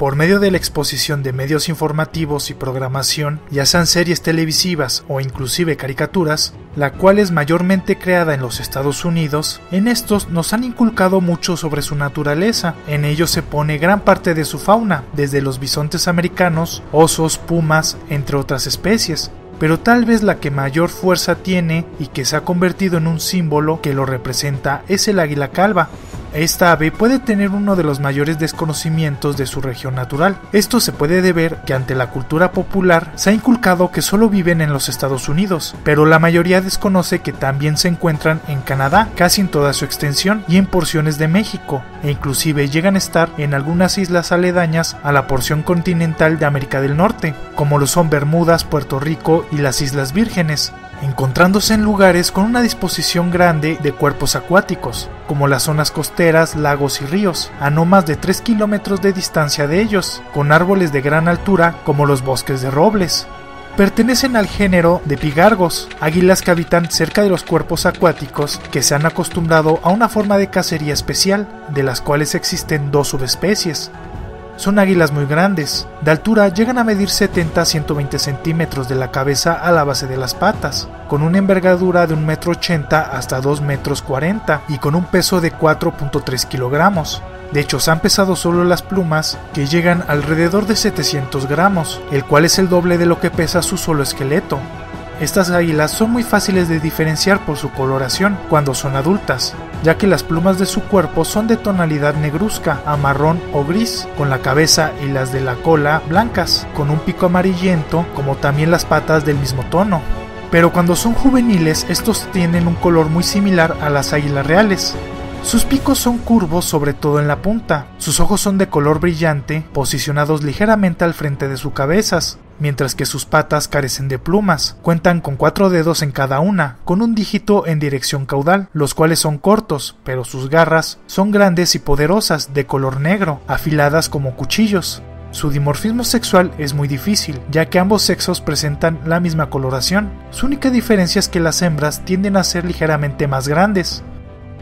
por medio de la exposición de medios informativos y programación, ya sean series televisivas o inclusive caricaturas, la cual es mayormente creada en los Estados Unidos, en estos nos han inculcado mucho sobre su naturaleza. En ellos se pone gran parte de su fauna, desde los bisontes americanos, osos, pumas, entre otras especies. Pero tal vez la que mayor fuerza tiene y que se ha convertido en un símbolo que lo representa es el águila calva, esta ave puede tener uno de los mayores desconocimientos de su región natural. Esto se puede deber que ante la cultura popular se ha inculcado que solo viven en los Estados Unidos, pero la mayoría desconoce que también se encuentran en Canadá, casi en toda su extensión, y en porciones de México, e inclusive llegan a estar en algunas islas aledañas a la porción continental de América del Norte, como lo son Bermudas, Puerto Rico y las Islas Vírgenes encontrándose en lugares con una disposición grande de cuerpos acuáticos, como las zonas costeras, lagos y ríos, a no más de 3 kilómetros de distancia de ellos, con árboles de gran altura como los bosques de robles. Pertenecen al género de pigargos, águilas que habitan cerca de los cuerpos acuáticos que se han acostumbrado a una forma de cacería especial, de las cuales existen dos subespecies, son águilas muy grandes. De altura llegan a medir 70 a 120 centímetros de la cabeza a la base de las patas, con una envergadura de 1,80 metro hasta 2 metros 40 y con un peso de 4.3 kilogramos. De hecho, se han pesado solo las plumas, que llegan alrededor de 700 gramos, el cual es el doble de lo que pesa su solo esqueleto. Estas águilas son muy fáciles de diferenciar por su coloración cuando son adultas, ya que las plumas de su cuerpo son de tonalidad negruzca, a marrón o gris, con la cabeza y las de la cola blancas, con un pico amarillento, como también las patas del mismo tono. Pero cuando son juveniles, estos tienen un color muy similar a las águilas reales, sus picos son curvos sobre todo en la punta, sus ojos son de color brillante, posicionados ligeramente al frente de sus cabezas, mientras que sus patas carecen de plumas, cuentan con cuatro dedos en cada una, con un dígito en dirección caudal, los cuales son cortos, pero sus garras son grandes y poderosas, de color negro, afiladas como cuchillos. Su dimorfismo sexual es muy difícil, ya que ambos sexos presentan la misma coloración. Su única diferencia es que las hembras tienden a ser ligeramente más grandes,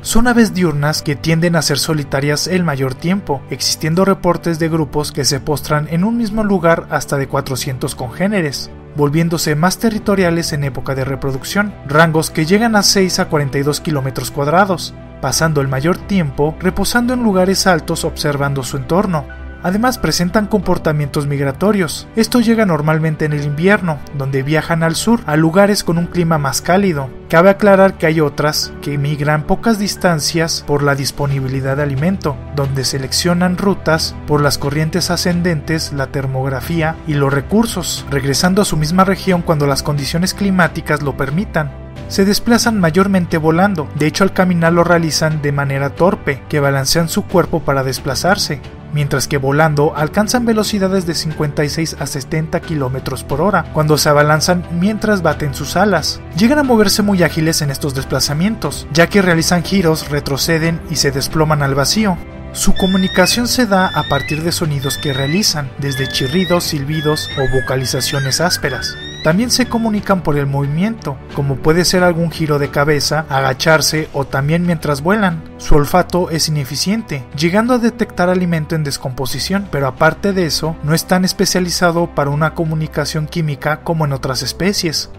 son aves diurnas que tienden a ser solitarias el mayor tiempo, existiendo reportes de grupos que se postran en un mismo lugar hasta de 400 congéneres, volviéndose más territoriales en época de reproducción, rangos que llegan a 6 a 42 kilómetros cuadrados, pasando el mayor tiempo reposando en lugares altos observando su entorno, Además presentan comportamientos migratorios. Esto llega normalmente en el invierno, donde viajan al sur, a lugares con un clima más cálido. Cabe aclarar que hay otras que migran pocas distancias por la disponibilidad de alimento, donde seleccionan rutas por las corrientes ascendentes, la termografía y los recursos, regresando a su misma región cuando las condiciones climáticas lo permitan se desplazan mayormente volando, de hecho al caminar lo realizan de manera torpe, que balancean su cuerpo para desplazarse mientras que volando alcanzan velocidades de 56 a 70 km por hora cuando se abalanzan mientras baten sus alas. Llegan a moverse muy ágiles en estos desplazamientos, ya que realizan giros, retroceden y se desploman al vacío. Su comunicación se da a partir de sonidos que realizan, desde chirridos, silbidos o vocalizaciones ásperas. También se comunican por el movimiento, como puede ser algún giro de cabeza, agacharse o también mientras vuelan. Su olfato es ineficiente, llegando a detectar alimento en descomposición, pero aparte de eso, no es tan especializado para una comunicación química como en otras especies.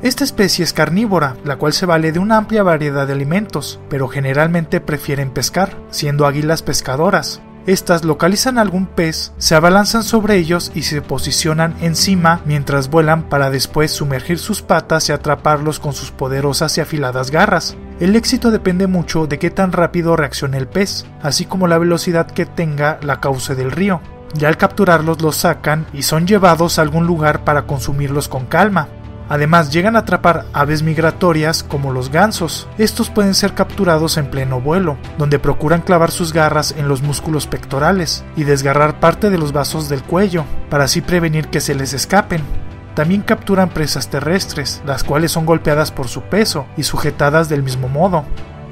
Esta especie es carnívora, la cual se vale de una amplia variedad de alimentos, pero generalmente prefieren pescar, siendo águilas pescadoras. Estas localizan algún pez, se abalanzan sobre ellos y se posicionan encima mientras vuelan para después sumergir sus patas y atraparlos con sus poderosas y afiladas garras. El éxito depende mucho de qué tan rápido reaccione el pez, así como la velocidad que tenga la cauce del río. Ya al capturarlos los sacan y son llevados a algún lugar para consumirlos con calma. Además, llegan a atrapar aves migratorias como los gansos. Estos pueden ser capturados en pleno vuelo, donde procuran clavar sus garras en los músculos pectorales y desgarrar parte de los vasos del cuello, para así prevenir que se les escapen. También capturan presas terrestres, las cuales son golpeadas por su peso y sujetadas del mismo modo.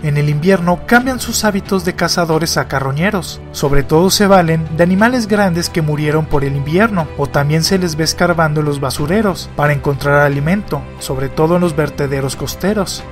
En el invierno cambian sus hábitos de cazadores a carroñeros. Sobre todo se valen de animales grandes que murieron por el invierno o también se les ve escarbando en los basureros para encontrar alimento, sobre todo en los vertederos costeros.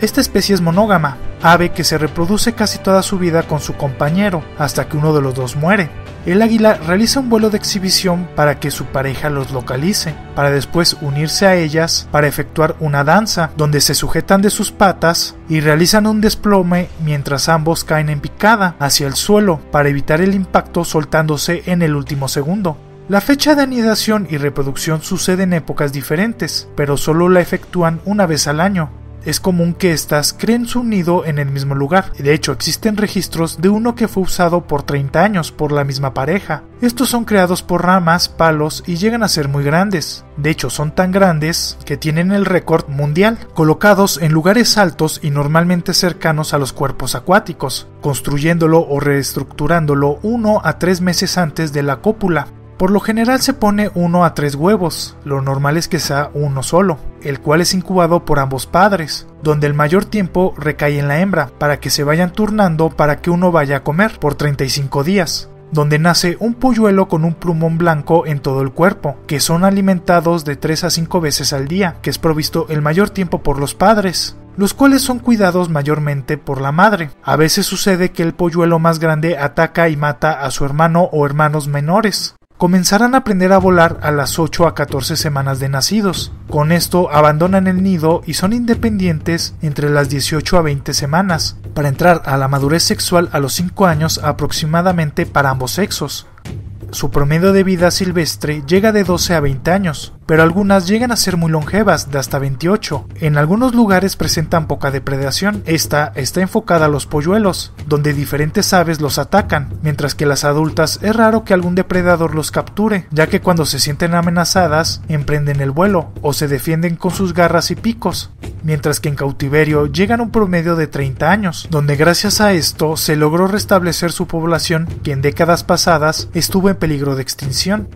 Esta especie es monógama, ave que se reproduce casi toda su vida con su compañero, hasta que uno de los dos muere. El águila realiza un vuelo de exhibición para que su pareja los localice, para después unirse a ellas para efectuar una danza, donde se sujetan de sus patas y realizan un desplome mientras ambos caen en picada hacia el suelo para evitar el impacto soltándose en el último segundo. La fecha de anidación y reproducción sucede en épocas diferentes, pero solo la efectúan una vez al año, es común que éstas creen su nido en el mismo lugar. De hecho, existen registros de uno que fue usado por 30 años por la misma pareja. Estos son creados por ramas, palos y llegan a ser muy grandes. De hecho, son tan grandes que tienen el récord mundial, colocados en lugares altos y normalmente cercanos a los cuerpos acuáticos, construyéndolo o reestructurándolo uno a tres meses antes de la cópula. Por lo general se pone uno a tres huevos, lo normal es que sea uno solo, el cual es incubado por ambos padres, donde el mayor tiempo recae en la hembra, para que se vayan turnando para que uno vaya a comer por 35 días donde nace un polluelo con un plumón blanco en todo el cuerpo, que son alimentados de 3 a 5 veces al día, que es provisto el mayor tiempo por los padres, los cuales son cuidados mayormente por la madre. A veces sucede que el polluelo más grande ataca y mata a su hermano o hermanos menores, comenzarán a aprender a volar a las 8 a 14 semanas de nacidos. Con esto abandonan el nido y son independientes entre las 18 a 20 semanas, para entrar a la madurez sexual a los 5 años aproximadamente para ambos sexos. Su promedio de vida silvestre llega de 12 a 20 años, pero algunas llegan a ser muy longevas, de hasta 28. En algunos lugares presentan poca depredación. Esta está enfocada a los polluelos, donde diferentes aves los atacan, mientras que las adultas es raro que algún depredador los capture, ya que cuando se sienten amenazadas, emprenden el vuelo o se defienden con sus garras y picos, mientras que en cautiverio llegan a un promedio de 30 años, donde gracias a esto se logró restablecer su población que en décadas pasadas estuvo en peligro de extinción.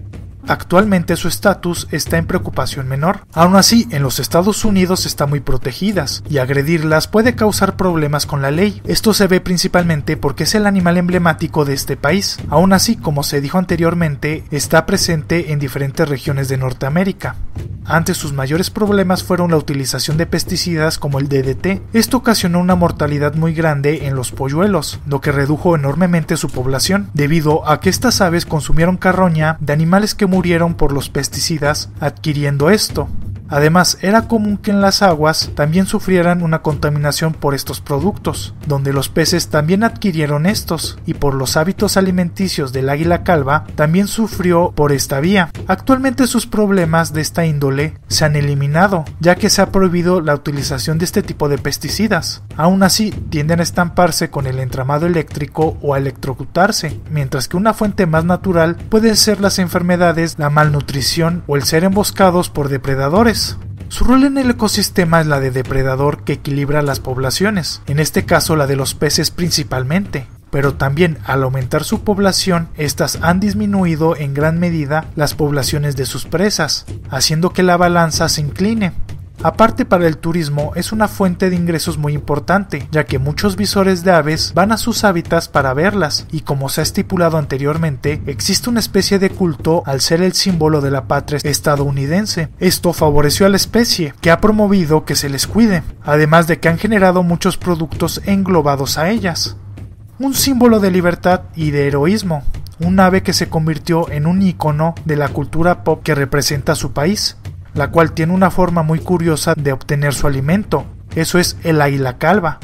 Actualmente su estatus está en preocupación menor. Aún así, en los Estados Unidos está muy protegidas y agredirlas puede causar problemas con la ley. Esto se ve principalmente porque es el animal emblemático de este país. Aún así, como se dijo anteriormente, está presente en diferentes regiones de Norteamérica. Antes sus mayores problemas fueron la utilización de pesticidas como el DDT. Esto ocasionó una mortalidad muy grande en los polluelos, lo que redujo enormemente su población, debido a que estas aves consumieron carroña de animales que murieron por los pesticidas adquiriendo esto. Además, era común que en las aguas también sufrieran una contaminación por estos productos, donde los peces también adquirieron estos, y por los hábitos alimenticios del águila calva también sufrió por esta vía. Actualmente sus problemas de esta índole se han eliminado, ya que se ha prohibido la utilización de este tipo de pesticidas. Aún así, tienden a estamparse con el entramado eléctrico o a electrocutarse, mientras que una fuente más natural pueden ser las enfermedades, la malnutrición o el ser emboscados por depredadores. Su rol en el ecosistema es la de depredador que equilibra las poblaciones, en este caso la de los peces principalmente, pero también al aumentar su población, estas han disminuido en gran medida las poblaciones de sus presas, haciendo que la balanza se incline. Aparte para el turismo es una fuente de ingresos muy importante, ya que muchos visores de aves van a sus hábitats para verlas, y como se ha estipulado anteriormente, existe una especie de culto al ser el símbolo de la patria estadounidense. Esto favoreció a la especie, que ha promovido que se les cuide, además de que han generado muchos productos englobados a ellas. Un símbolo de libertad y de heroísmo, un ave que se convirtió en un icono de la cultura pop que representa a su país, la cual tiene una forma muy curiosa de obtener su alimento, eso es el águila calva.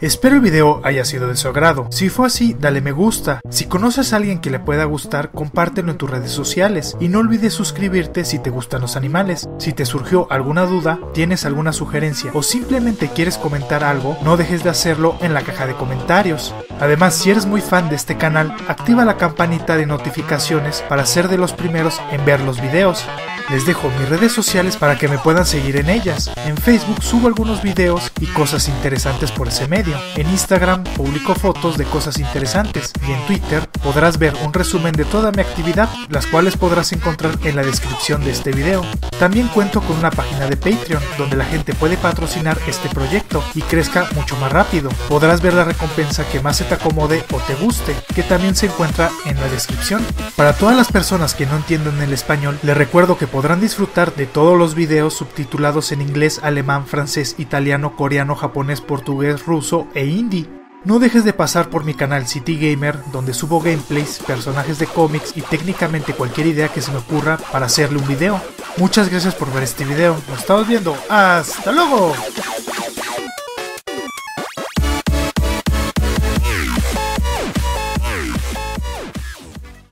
Espero el video haya sido de su agrado. Si fue así, dale me gusta. Si conoces a alguien que le pueda gustar, compártelo en tus redes sociales. Y no olvides suscribirte si te gustan los animales. Si te surgió alguna duda, tienes alguna sugerencia o simplemente quieres comentar algo, no dejes de hacerlo en la caja de comentarios. Además, si eres muy fan de este canal, activa la campanita de notificaciones para ser de los primeros en ver los videos. Les dejo mis redes sociales para que me puedan seguir en ellas. En Facebook subo algunos videos y cosas interesantes por ese medio. En Instagram publico fotos de cosas interesantes y en Twitter podrás ver un resumen de toda mi actividad, las cuales podrás encontrar en la descripción de este video. También cuento con una página de Patreon donde la gente puede patrocinar este proyecto y crezca mucho más rápido. Podrás ver la recompensa que más se te acomode o te guste, que también se encuentra en la descripción. Para todas las personas que no entienden el español, les recuerdo que podrán disfrutar de todos los videos subtitulados en inglés, alemán, francés, italiano, coreano, japonés, portugués, ruso e hindi. No dejes de pasar por mi canal City Gamer, donde subo gameplays, personajes de cómics y técnicamente cualquier idea que se me ocurra para hacerle un video. Muchas gracias por ver este video, nos estamos viendo, ¡hasta luego!